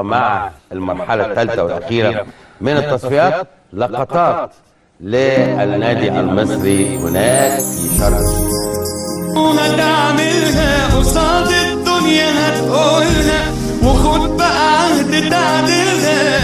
مع المرحلة الثالثة والأخيرة من التصفيات لقطات للنادي المصري. هناك في شرق هتعملها قصاد الدنيا هتقولها وخد بقى عهد تعدلها.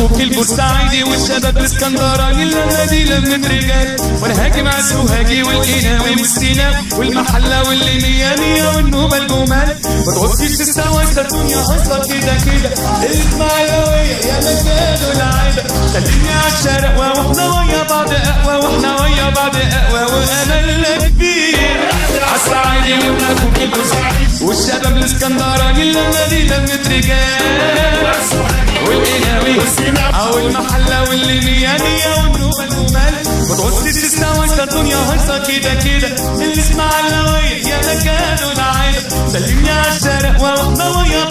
وأخوك البورسعيدي والشباب الاسكندراني النادي لمن رجال والهاجم عالسوهاجي والقناوي والسينا والمحلة والليميانية والنوبة الجمال والقدسي تستوى الدنيا هصة كده كده. الإسماعيلوية يا مكان العيبة خليني عالشارع وإحنا ويا بعض أقوى وإحنا ويا بعض أقوى. وأنا اللي كبير عالصعيدي وأخوك البورسعيدي والشباب الاسكندراني النادي لمت رجال والقناوي أو المحلة والليميانية والنوبة الجمال بتغصي تستوى انت الدنيا هيصة كده كده. الاسماعيلاوية يا مكان العيلة سلمني على الشارع وإحنا ويا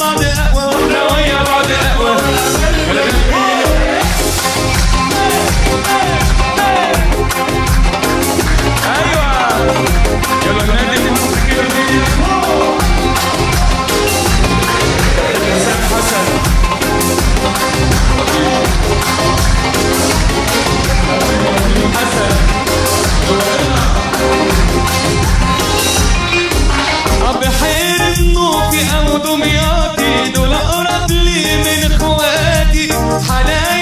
اخواتي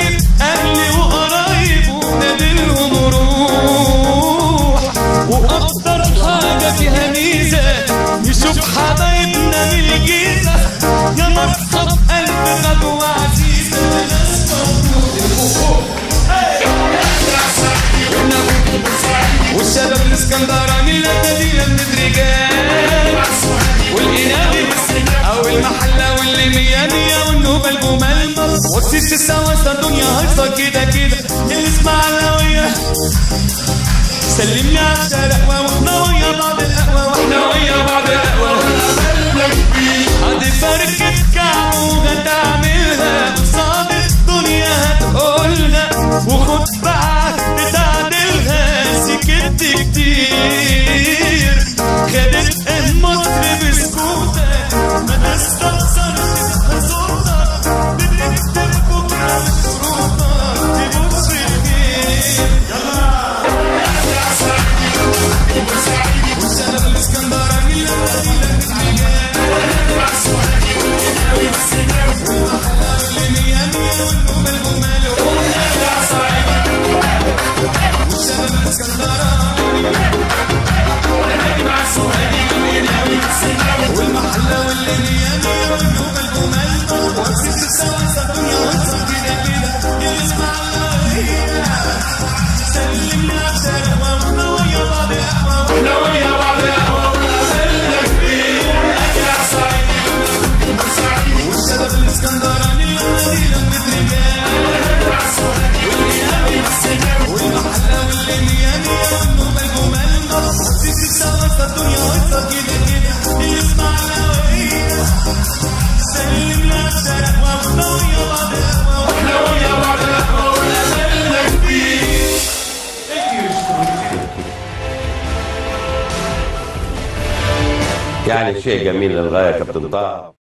وسيس السواسه الدنيا هيصه كده كده الاسماعيلاويه سلمني على الشارع وإحنا ويا بعض القهوه وإحنا ويا بعض القهوه ادي فركة كعب وهتعملها قصاد الدنيا هتقولها وخد بقى تعدلها سكت كتير يعني شيء جميل للغاية يا كابتن طه.